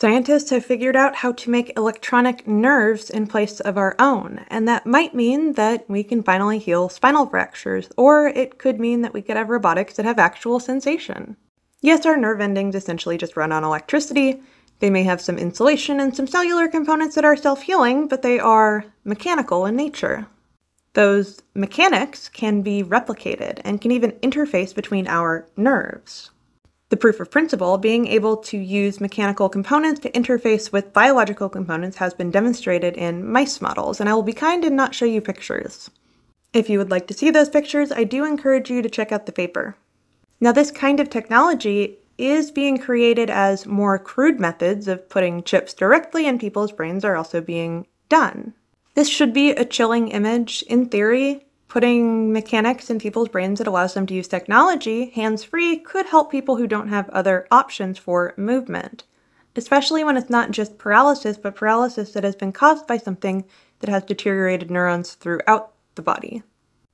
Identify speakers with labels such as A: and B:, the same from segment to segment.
A: Scientists have figured out how to make electronic nerves in place of our own, and that might mean that we can finally heal spinal fractures, or it could mean that we could have robotics that have actual sensation. Yes, our nerve endings essentially just run on electricity. They may have some insulation and some cellular components that are self healing, but they are mechanical in nature. Those mechanics can be replicated and can even interface between our nerves. The proof of principle, being able to use mechanical components to interface with biological components, has been demonstrated in mice models, and I will be kind and not show you pictures. If you would like to see those pictures, I do encourage you to check out the paper. Now, this kind of technology is being created as more crude methods of putting chips directly in people's brains are also being done. This should be a chilling image. In theory, putting mechanics in people's brains that allows them to use technology hands free could help people who don't have other options for movement, especially when it's not just paralysis, but paralysis that has been caused by something that has deteriorated neurons throughout the body.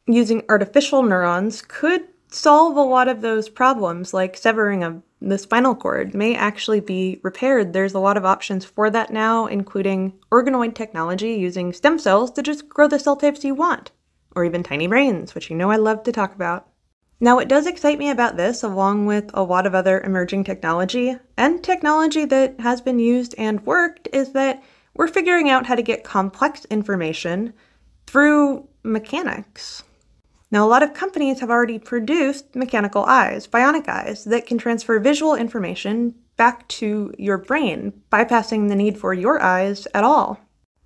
A: Using artificial neurons could solve a lot of those problems, like severing a the spinal cord may actually be repaired. There's a lot of options for that now, including organoid technology using stem cells to just grow the cell types you want, or even tiny brains, which you know I love to talk about. Now, what does excite me about this, along with a lot of other emerging technology, and technology that has been used and worked, is that we're figuring out how to get complex information through mechanics. Now, a lot of companies have already produced mechanical eyes, bionic eyes, that can transfer visual information back to your brain, bypassing the need for your eyes at all.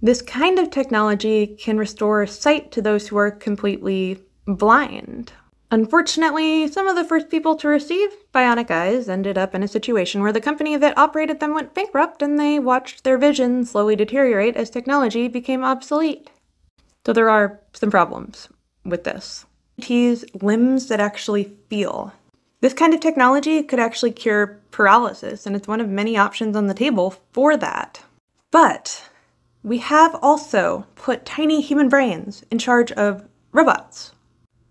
A: This kind of technology can restore sight to those who are completely blind. Unfortunately, some of the first people to receive bionic eyes ended up in a situation where the company that operated them went bankrupt and they watched their vision slowly deteriorate as technology became obsolete. So there are some problems with this These limbs that actually feel. This kind of technology could actually cure paralysis, and it's one of many options on the table for that. But we have also put tiny human brains in charge of robots.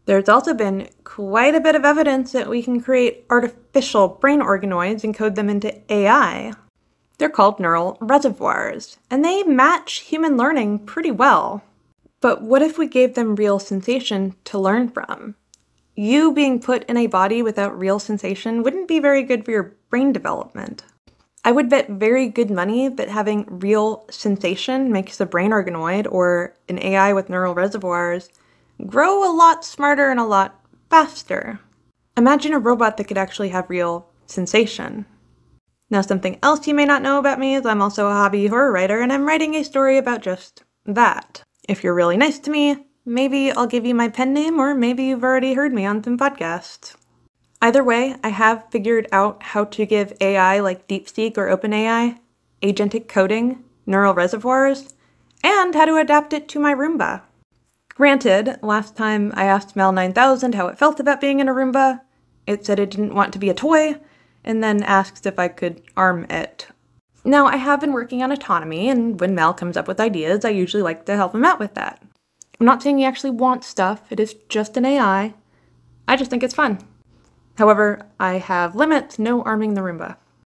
A: There's also been quite a bit of evidence that we can create artificial brain organoids and code them into AI. They're called neural reservoirs, and they match human learning pretty well. But what if we gave them real sensation to learn from? You being put in a body without real sensation wouldn't be very good for your brain development. I would bet very good money that having real sensation makes a brain organoid or an AI with neural reservoirs grow a lot smarter and a lot faster. Imagine a robot that could actually have real sensation. Now, something else you may not know about me is I'm also a hobby horror writer, and I'm writing a story about just that. If you're really nice to me, maybe I'll give you my pen name, or maybe you've already heard me on some podcasts. Either way, I have figured out how to give AI like DeepSeek or OpenAI agentic coding, neural reservoirs, and how to adapt it to my Roomba. Granted, last time I asked Mel 9000 how it felt about being in a Roomba, it said it didn't want to be a toy, and then asked if I could arm it now, I have been working on autonomy, and when Mel comes up with ideas, I usually like to help him out with that. I'm not saying he actually wants stuff, it is just an AI. I just think it's fun. However, I have limits no arming the Roomba.